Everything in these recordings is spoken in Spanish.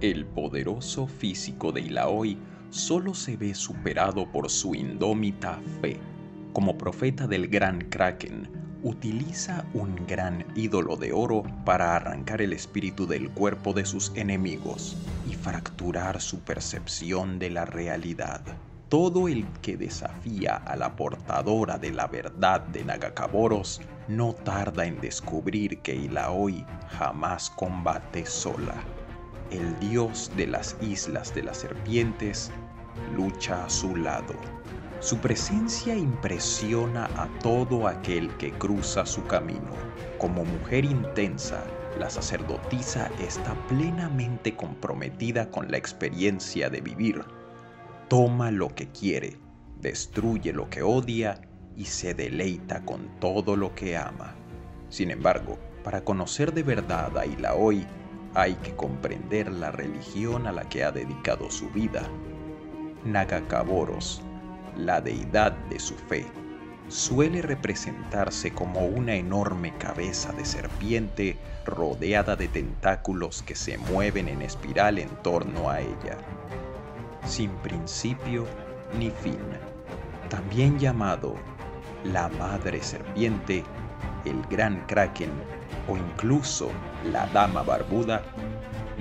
El poderoso físico de Ilaoi solo se ve superado por su indómita fe. Como profeta del gran Kraken, utiliza un gran ídolo de oro para arrancar el espíritu del cuerpo de sus enemigos y fracturar su percepción de la realidad. Todo el que desafía a la portadora de la verdad de Nagakaboros no tarda en descubrir que Ilaoi jamás combate sola. El dios de las islas de las serpientes lucha a su lado. Su presencia impresiona a todo aquel que cruza su camino. Como mujer intensa, la sacerdotisa está plenamente comprometida con la experiencia de vivir toma lo que quiere, destruye lo que odia y se deleita con todo lo que ama. Sin embargo, para conocer de verdad a Ilaoi, hay que comprender la religión a la que ha dedicado su vida. Nagakaboros, la deidad de su fe, suele representarse como una enorme cabeza de serpiente rodeada de tentáculos que se mueven en espiral en torno a ella sin principio ni fin, también llamado la madre serpiente, el gran kraken o incluso la dama barbuda,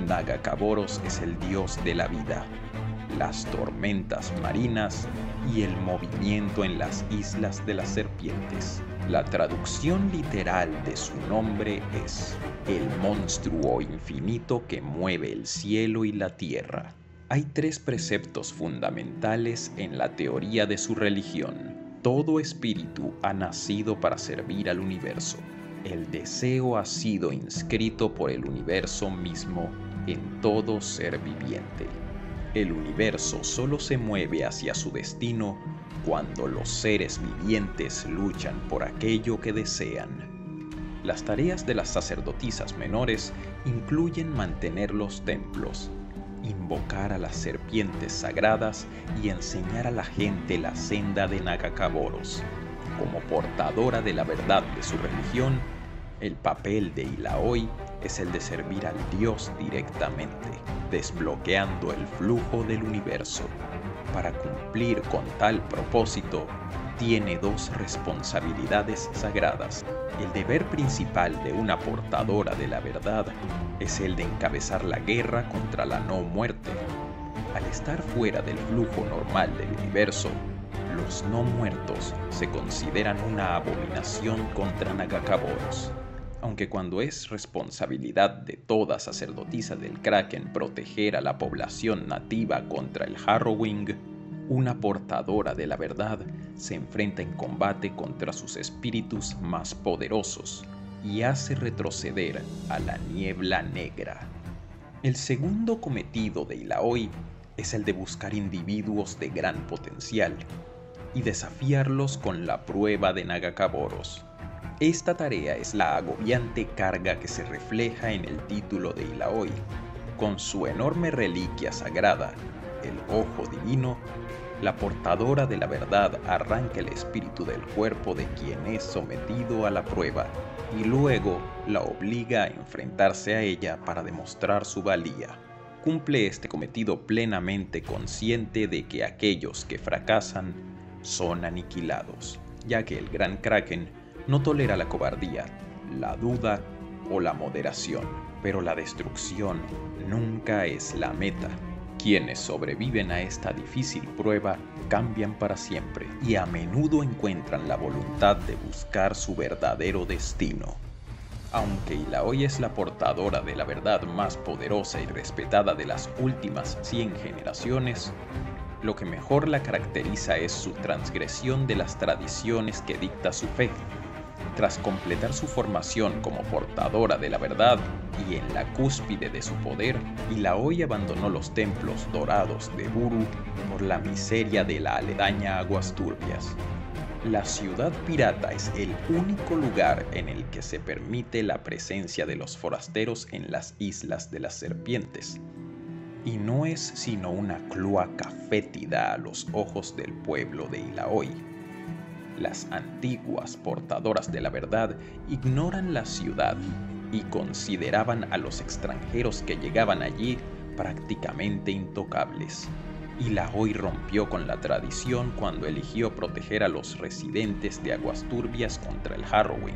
Nagakaboros es el dios de la vida, las tormentas marinas y el movimiento en las islas de las serpientes. La traducción literal de su nombre es el monstruo infinito que mueve el cielo y la tierra. Hay tres preceptos fundamentales en la teoría de su religión. Todo espíritu ha nacido para servir al universo. El deseo ha sido inscrito por el universo mismo en todo ser viviente. El universo solo se mueve hacia su destino cuando los seres vivientes luchan por aquello que desean. Las tareas de las sacerdotisas menores incluyen mantener los templos, invocar a las serpientes sagradas y enseñar a la gente la senda de Nagakaboros. Como portadora de la verdad de su religión, el papel de Ilaoi es el de servir al Dios directamente, desbloqueando el flujo del universo. Para cumplir con tal propósito, tiene dos responsabilidades sagradas. El deber principal de una portadora de la verdad es el de encabezar la guerra contra la no muerte. Al estar fuera del flujo normal del universo, los no muertos se consideran una abominación contra Nagakaboros. Aunque cuando es responsabilidad de toda sacerdotisa del Kraken proteger a la población nativa contra el Harrowing, una portadora de la verdad se enfrenta en combate contra sus espíritus más poderosos y hace retroceder a la niebla negra. El segundo cometido de Ilaoi es el de buscar individuos de gran potencial y desafiarlos con la prueba de Nagakaboros. Esta tarea es la agobiante carga que se refleja en el título de Ilaoi. Con su enorme reliquia sagrada, el ojo divino, la portadora de la verdad arranca el espíritu del cuerpo de quien es sometido a la prueba y luego la obliga a enfrentarse a ella para demostrar su valía. Cumple este cometido plenamente consciente de que aquellos que fracasan son aniquilados, ya que el gran kraken no tolera la cobardía, la duda o la moderación, pero la destrucción nunca es la meta. Quienes sobreviven a esta difícil prueba cambian para siempre y a menudo encuentran la voluntad de buscar su verdadero destino. Aunque Ilaoi es la portadora de la verdad más poderosa y respetada de las últimas 100 generaciones, lo que mejor la caracteriza es su transgresión de las tradiciones que dicta su fe tras completar su formación como portadora de la verdad y en la cúspide de su poder, Ilaoi abandonó los templos dorados de Buru por la miseria de la aledaña aguas turbias. La ciudad pirata es el único lugar en el que se permite la presencia de los forasteros en las islas de las serpientes, y no es sino una cloaca fétida a los ojos del pueblo de Ilaoi las antiguas portadoras de la verdad ignoran la ciudad y consideraban a los extranjeros que llegaban allí prácticamente intocables. Y la hoy rompió con la tradición cuando eligió proteger a los residentes de Aguas Turbias contra el Harrowing,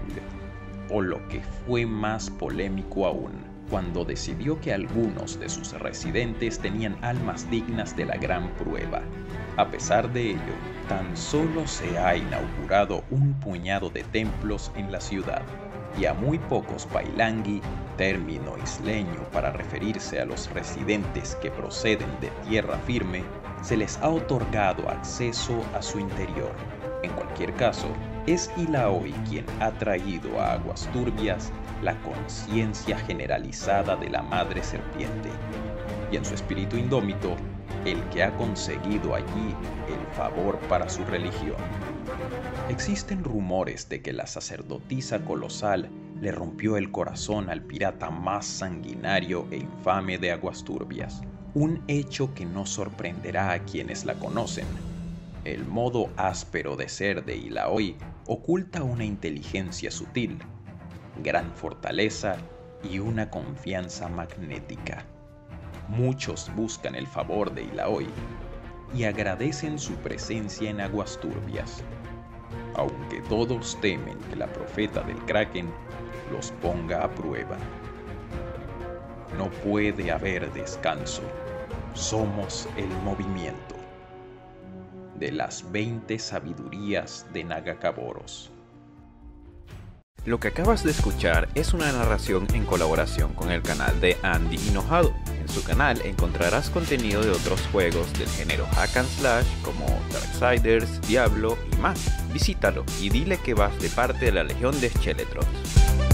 o lo que fue más polémico aún, cuando decidió que algunos de sus residentes tenían almas dignas de la gran prueba. A pesar de ello, tan solo se ha inaugurado un puñado de templos en la ciudad, y a muy pocos Pailangui, término isleño para referirse a los residentes que proceden de tierra firme, se les ha otorgado acceso a su interior. En cualquier caso, es Ilaoi quien ha traído a Aguas Turbias la conciencia generalizada de la madre serpiente, y en su espíritu indómito, el que ha conseguido allí el favor para su religión. Existen rumores de que la sacerdotisa colosal le rompió el corazón al pirata más sanguinario e infame de Aguas Turbias, un hecho que no sorprenderá a quienes la conocen. El modo áspero de ser de Ilaoi oculta una inteligencia sutil, gran fortaleza y una confianza magnética. Muchos buscan el favor de Ilaoi y agradecen su presencia en aguas turbias, aunque todos temen que la profeta del Kraken los ponga a prueba. No puede haber descanso, somos el movimiento de las 20 sabidurías de Nagakaboros. Lo que acabas de escuchar es una narración en colaboración con el canal de Andy Hinojado. En su canal encontrarás contenido de otros juegos del género Hack and Slash como Darksiders, Diablo y más. Visítalo y dile que vas de parte de la Legión de Skeletrons.